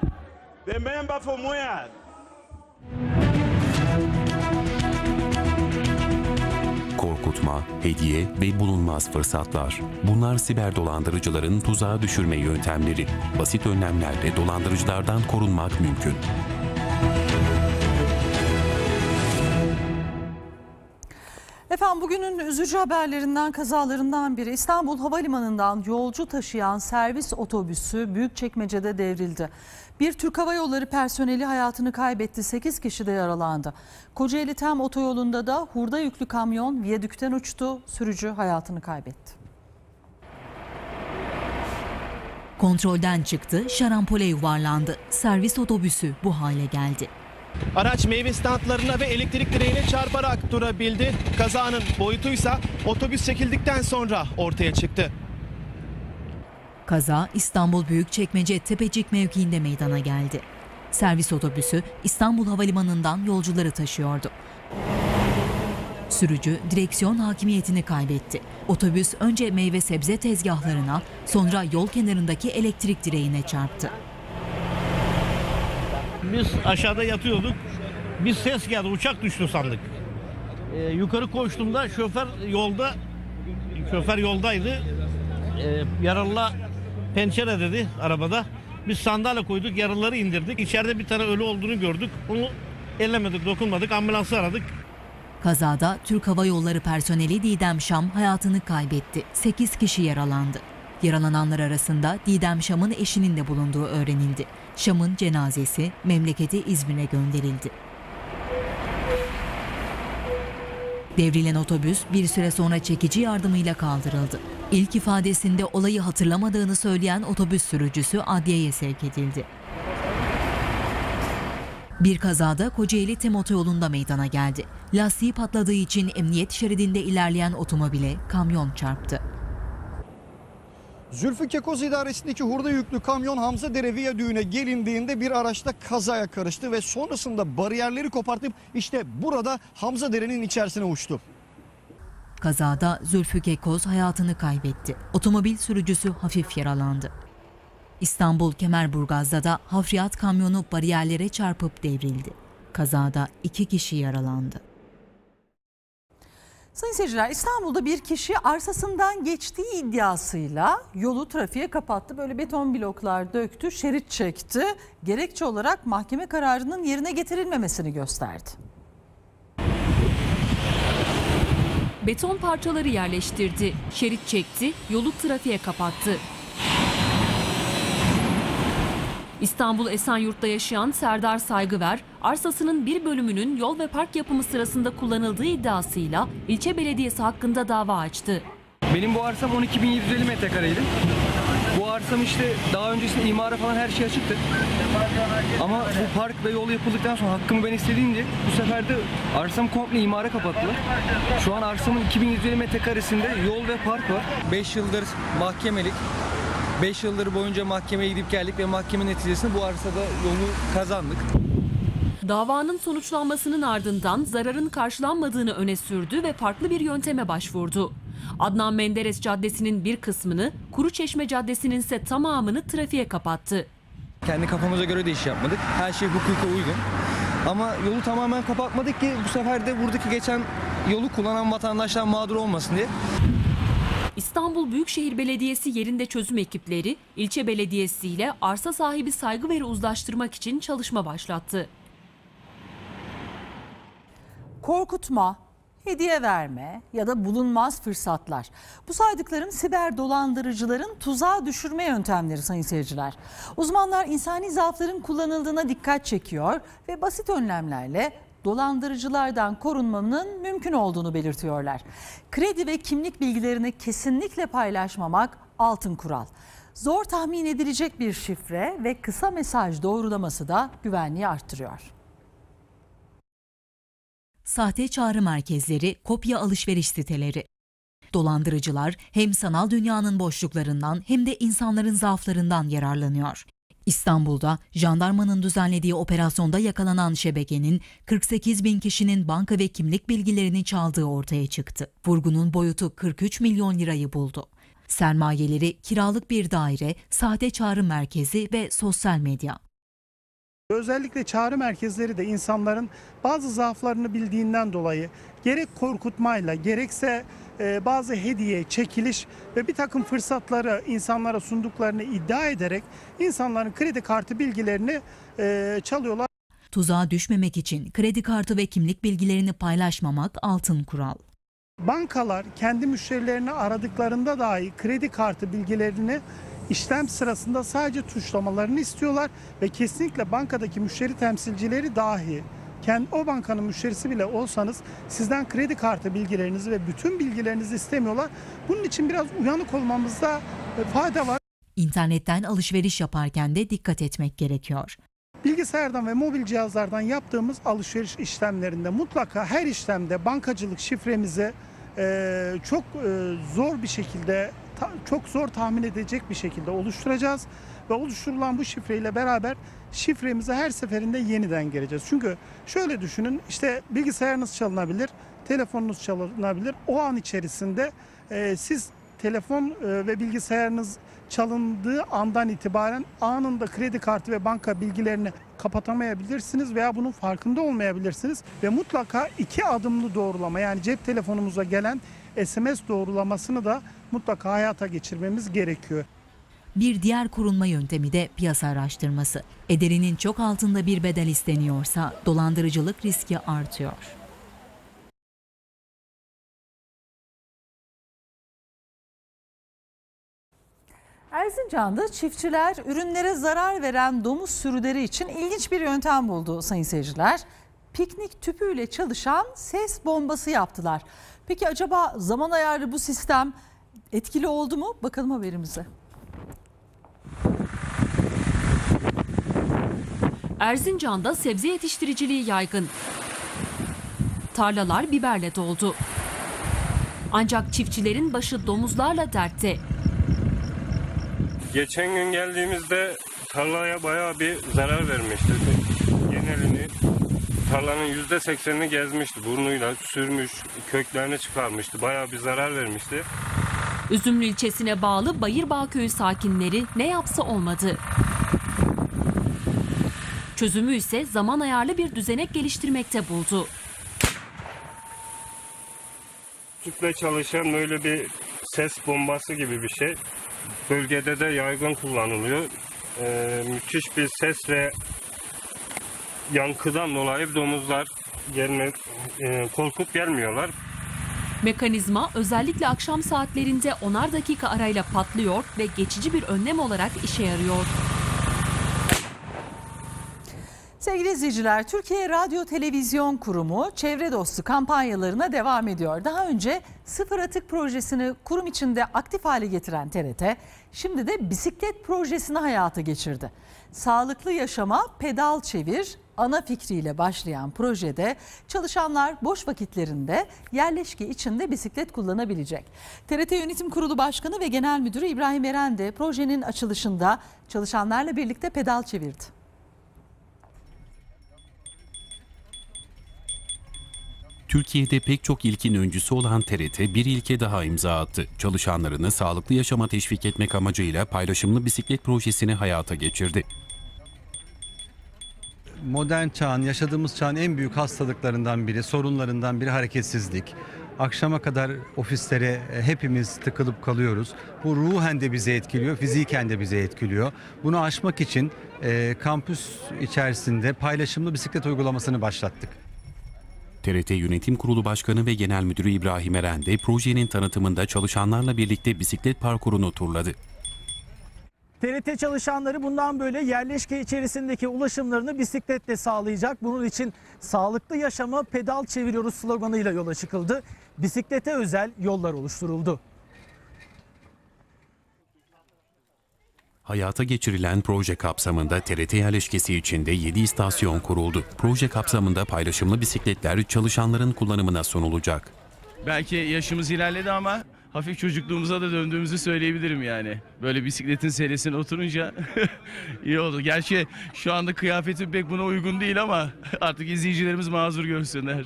Korkutma, hediye ve bulunmaz fırsatlar. Bunlar siber dolandırıcıların tuzağa düşürme yöntemleri. Basit önlemlerle dolandırıcılardan korunmak mümkün. Efendim bugünün üzücü haberlerinden kazalarından biri İstanbul Havalimanı'ndan yolcu taşıyan servis otobüsü Büyükçekmece'de devrildi. Bir Türk Hava Yolları personeli hayatını kaybetti, 8 kişi de yaralandı. Kocaeli Tem otoyolunda da hurda yüklü kamyon viyadükten uçtu, sürücü hayatını kaybetti. Kontrolden çıktı, şarampole yuvarlandı. Servis otobüsü bu hale geldi. Araç meyve standlarına ve elektrik direğine çarparak durabildi. Kazanın boyutuysa otobüs çekildikten sonra ortaya çıktı. Kaza İstanbul Büyükçekmece Tepecik mevkiinde meydana geldi. Servis otobüsü İstanbul Havalimanı'ndan yolcuları taşıyordu. Sürücü direksiyon hakimiyetini kaybetti. Otobüs önce meyve sebze tezgahlarına, sonra yol kenarındaki elektrik direğine çarptı. Biz aşağıda yatıyorduk. Bir ses geldi, uçak düştü sandık. Ee, yukarı koştuğumda şoför yolda, şoför yoldaydı. Ee, yaralılar pençere dedi arabada. Biz sandalye koyduk, yaralıları indirdik. İçeride bir tane ölü olduğunu gördük. Onu ellemedik, dokunmadık, ambulansı aradık. Kazada Türk Hava Yolları personeli Didem Şam hayatını kaybetti. 8 kişi yaralandı. Yaralananlar arasında Didem Şam'ın eşinin de bulunduğu öğrenildi. Şam'ın cenazesi memleketi İzmir'e gönderildi. Devrilen otobüs bir süre sonra çekici yardımıyla kaldırıldı. İlk ifadesinde olayı hatırlamadığını söyleyen otobüs sürücüsü adliyeye sevk edildi. Bir kazada Kocaeli Tem otoyolunda meydana geldi. Lastiği patladığı için emniyet şeridinde ilerleyen otomobile kamyon çarptı. Zülfü Kekoz idaresindeki hurda yüklü kamyon Hamza Dere Viyadüğü'ne gelindiğinde bir araçta kazaya karıştı ve sonrasında bariyerleri kopartıp işte burada Hamza Dere'nin içerisine uçtu. Kazada Zülfü Kekoz hayatını kaybetti. Otomobil sürücüsü hafif yaralandı. İstanbul Kemerburgaz'da da hafriyat kamyonu bariyerlere çarpıp devrildi. Kazada iki kişi yaralandı. Sayın seyirciler İstanbul'da bir kişi arsasından geçtiği iddiasıyla yolu trafiğe kapattı. Böyle beton bloklar döktü, şerit çekti. Gerekçe olarak mahkeme kararının yerine getirilmemesini gösterdi. Beton parçaları yerleştirdi, şerit çekti, yolu trafiğe kapattı. İstanbul Esenyurt'ta yaşayan Serdar Saygıver, arsasının bir bölümünün yol ve park yapımı sırasında kullanıldığı iddiasıyla ilçe belediyesi hakkında dava açtı. Benim bu arsam 12.750 metrekareydi. Bu arsam işte daha öncesinde imara falan her şey açıktı. Ama bu park ve yol yapıldıktan sonra hakkımı ben istediğimde bu sefer de arsam komple imara kapattılar. Şu an arsamın 2750 metrekaresinde yol ve park var. 5 yıldır mahkemelik. 5 yıldır boyunca mahkemeye gidip geldik ve mahkeme neticesinde bu arsada yolu kazandık. Davanın sonuçlanmasının ardından zararın karşılanmadığını öne sürdü ve farklı bir yönteme başvurdu. Adnan Menderes Caddesi'nin bir kısmını, Kuruçeşme Caddesi'nin ise tamamını trafiğe kapattı. Kendi kafamıza göre de iş yapmadık. Her şey hukuka uygun. Ama yolu tamamen kapatmadık ki bu sefer de buradaki geçen yolu kullanan vatandaşlar mağdur olmasın diye. İstanbul Büyükşehir Belediyesi yerinde çözüm ekipleri ilçe belediyesiyle arsa sahibi saygı veri uzlaştırmak için çalışma başlattı. Korkutma, hediye verme ya da bulunmaz fırsatlar. Bu saydıklarım siber dolandırıcıların tuzağa düşürme yöntemleri sayın seyirciler. Uzmanlar insani zaafların kullanıldığına dikkat çekiyor ve basit önlemlerle dolandırıcılardan korunmanın mümkün olduğunu belirtiyorlar. Kredi ve kimlik bilgilerini kesinlikle paylaşmamak altın kural. Zor tahmin edilecek bir şifre ve kısa mesaj doğrulaması da güvenliği arttırıyor. Sahte çağrı merkezleri, kopya alışveriş siteleri. Dolandırıcılar hem sanal dünyanın boşluklarından hem de insanların zaaflarından yararlanıyor. İstanbul'da jandarmanın düzenlediği operasyonda yakalanan şebekenin 48 bin kişinin banka ve kimlik bilgilerini çaldığı ortaya çıktı. Vurgunun boyutu 43 milyon lirayı buldu. Sermayeleri kiralık bir daire, sahte çağrı merkezi ve sosyal medya. Özellikle çağrı merkezleri de insanların bazı zaaflarını bildiğinden dolayı gerek korkutmayla gerekse e, bazı hediye, çekiliş ve bir takım fırsatları insanlara sunduklarını iddia ederek insanların kredi kartı bilgilerini e, çalıyorlar. Tuzağa düşmemek için kredi kartı ve kimlik bilgilerini paylaşmamak altın kural. Bankalar kendi müşterilerini aradıklarında dahi kredi kartı bilgilerini işlem sırasında sadece tuşlamalarını istiyorlar ve kesinlikle bankadaki müşteri temsilcileri dahi kendi o bankanın müşterisi bile olsanız sizden kredi kartı bilgilerinizi ve bütün bilgilerinizi istemiyorlar. Bunun için biraz uyanık olmamızda e, fayda var. İnternetten alışveriş yaparken de dikkat etmek gerekiyor. Bilgisayardan ve mobil cihazlardan yaptığımız alışveriş işlemlerinde mutlaka her işlemde bankacılık şifremizi e, çok e, zor bir şekilde ta- çok zor tahmin edecek bir şekilde oluşturacağız ve oluşturulan bu şifreyle beraber şifremizi her seferinde yeniden gireceğiz. Çünkü şöyle düşünün işte bilgisayarınız çalınabilir, telefonunuz çalınabilir. O an içerisinde e, siz telefon e, ve bilgisayarınız çalındığı andan itibaren anında kredi kartı ve banka bilgilerini kapatamayabilirsiniz veya bunun farkında olmayabilirsiniz ve mutlaka iki adımlı doğrulama yani cep telefonumuza gelen SMS doğrulamasını da mutlaka hayata geçirmemiz gerekiyor. Bir diğer korunma yöntemi de piyasa araştırması. Ederinin çok altında bir bedel isteniyorsa dolandırıcılık riski artıyor. Erzincan'da çiftçiler ürünlere zarar veren domuz sürüleri için ilginç bir yöntem buldu sayın seyirciler. Piknik tüpüyle çalışan ses bombası yaptılar. Peki acaba zaman ayarlı bu sistem etkili oldu mu? Bakalım haberimize. Erzincan'da sebze yetiştiriciliği yaygın. Tarlalar biberle doldu. Ancak çiftçilerin başı domuzlarla dertte. Geçen gün geldiğimizde tarlaya bayağı bir zarar vermişti. Genelini tarlanın yüzde seksenini gezmişti. Burnuyla sürmüş, köklerini çıkarmıştı. Bayağı bir zarar vermişti. Üzümlü ilçesine bağlı Bayırbağ köyü sakinleri ne yapsa olmadı. Çözümü ise zaman ayarlı bir düzenek geliştirmekte buldu. Tüple çalışan böyle bir ses bombası gibi bir şey. Bölgede de yaygın kullanılıyor. Ee, müthiş bir ses ve yankıdan dolayı domuzlar gelme, e, korkup gelmiyorlar. Mekanizma özellikle akşam saatlerinde onar dakika arayla patlıyor ve geçici bir önlem olarak işe yarıyor. Sevgili izleyiciler, Türkiye Radyo Televizyon Kurumu çevre dostu kampanyalarına devam ediyor. Daha önce sıfır atık projesini kurum içinde aktif hale getiren TRT, şimdi de bisiklet projesini hayata geçirdi. Sağlıklı yaşama pedal çevir ana fikriyle başlayan projede çalışanlar boş vakitlerinde yerleşke içinde bisiklet kullanabilecek. TRT Yönetim Kurulu Başkanı ve Genel Müdürü İbrahim Eren de projenin açılışında çalışanlarla birlikte pedal çevirdi. Türkiye'de pek çok ilkin öncüsü olan TRT bir ilke daha imza attı. Çalışanlarını sağlıklı yaşama teşvik etmek amacıyla paylaşımlı bisiklet projesini hayata geçirdi. modern çağın, yaşadığımız çağın en büyük hastalıklarından biri, sorunlarından biri hareketsizlik. Akşama kadar ofislere e, hepimiz tıkılıp kalıyoruz. Bu ruhen de bizi etkiliyor, fiziken de bizi etkiliyor. Bunu aşmak için e, kampüs içerisinde paylaşımlı bisiklet uygulamasını başlattık. TRT Yönetim Kurulu Başkanı ve Genel Müdürü İbrahim Eren de projenin tanıtımında çalışanlarla birlikte bisiklet parkurunu turladı. TRT çalışanları bundan böyle yerleşke içerisindeki ulaşımlarını bisikletle sağlayacak. Bunun için sağlıklı yaşama pedal çeviriyoruz sloganıyla yola çıkıldı. Bisiklete özel yollar oluşturuldu. Hayata geçirilen proje kapsamında TRT yerleşkesi içinde 7 istasyon kuruldu. Proje kapsamında paylaşımlı bisikletler çalışanların kullanımına sunulacak. Belki yaşımız ilerledi ama hafif çocukluğumuza da döndüğümüzü söyleyebilirim yani. Böyle bisikletin serisine oturunca iyi oldu. Gerçi şu anda kıyafetim pek buna uygun değil ama artık izleyicilerimiz mazur görsünler.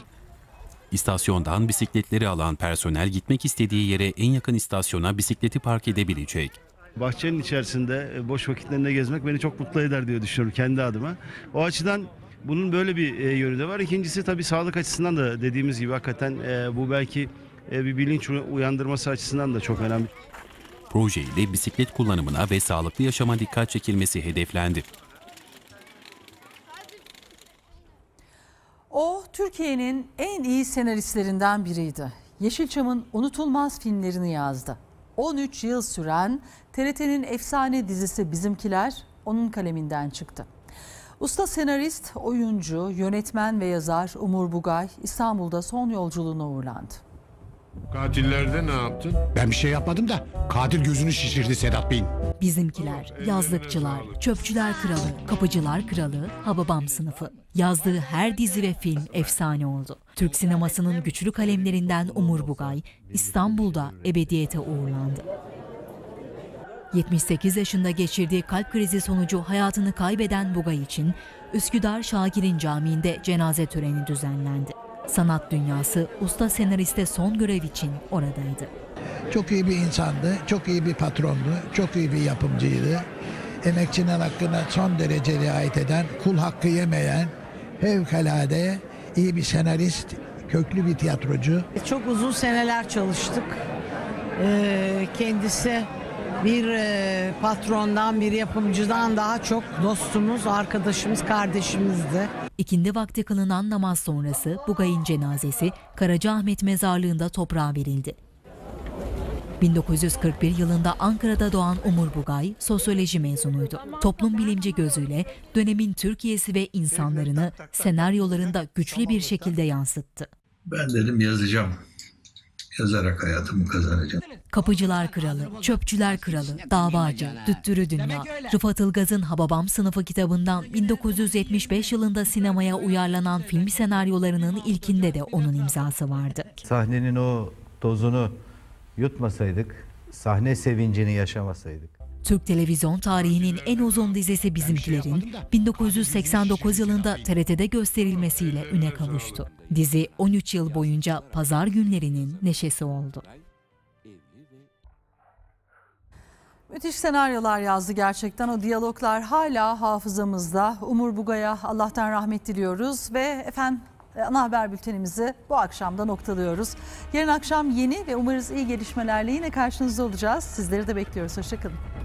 İstasyondan bisikletleri alan personel gitmek istediği yere en yakın istasyona bisikleti park edebilecek. Bahçenin içerisinde e, boş vakitlerinde gezmek beni çok mutlu eder diye düşünüyorum kendi adıma. O açıdan bunun böyle bir e, yönü de var. İkincisi tabii sağlık açısından da dediğimiz gibi hakikaten e, bu belki bir bilinç uyandırması açısından da çok önemli. Proje ile bisiklet kullanımına ve sağlıklı yaşama dikkat çekilmesi hedeflendi. O Türkiye'nin en iyi senaristlerinden biriydi. Yeşilçam'ın unutulmaz filmlerini yazdı. 13 yıl süren TRT'nin efsane dizisi Bizimkiler onun kaleminden çıktı. Usta senarist, oyuncu, yönetmen ve yazar Umur Bugay İstanbul'da son yolculuğuna uğurlandı. Katillerde ne yaptın? Ben bir şey yapmadım da katil gözünü şişirdi Sedat Bey'in. Bizimkiler, yazlıkçılar, çöpçüler kralı, kapıcılar kralı, Hababam sınıfı. Yazdığı her dizi ve film efsane oldu. Türk sinemasının güçlü kalemlerinden Umur Bugay İstanbul'da ebediyete uğurlandı. 78 yaşında geçirdiği kalp krizi sonucu hayatını kaybeden Bugay için Üsküdar Şakir'in Camii'nde cenaze töreni düzenlendi. Sanat dünyası usta senariste son görev için oradaydı. Çok iyi bir insandı, çok iyi bir patrondu, çok iyi bir yapımcıydı. Emekçinin hakkına son derece riayet eden, kul hakkı yemeyen, fevkalade iyi bir senarist, köklü bir tiyatrocu. Çok uzun seneler çalıştık. Ee, kendisi bir e, patrondan, bir yapımcıdan daha çok dostumuz, arkadaşımız, kardeşimizdi. İkindi vakti kılınan namaz sonrası Bugay'ın cenazesi Karacaahmet mezarlığında toprağa verildi. 1941 yılında Ankara'da doğan Umur Bugay sosyoloji mezunuydu. Toplum bilimci gözüyle dönemin Türkiye'si ve insanlarını senaryolarında güçlü bir şekilde yansıttı. Ben dedim yazacağım. Yazarak hayatımı kazanacağım. Kapıcılar Kralı, Çöpçüler Kralı, Davacı, Düttürü Dünya, Rıfat Ilgaz'ın Hababam sınıfı kitabından 1975 yılında sinemaya uyarlanan film senaryolarının ilkinde de onun imzası vardı. Sahnenin o dozunu yutmasaydık, sahne sevincini yaşamasaydık. Türk televizyon tarihinin en uzun dizisi Bizimkilerin 1989 yılında TRT'de gösterilmesiyle üne kavuştu. Dizi 13 yıl boyunca pazar günlerinin neşesi oldu. Müthiş senaryolar yazdı gerçekten. O diyaloglar hala hafızamızda. Umur Bugay'a Allah'tan rahmet diliyoruz ve efendim ana haber bültenimizi bu akşamda noktalıyoruz. Yarın akşam yeni ve umarız iyi gelişmelerle yine karşınızda olacağız. Sizleri de bekliyoruz. Hoşçakalın.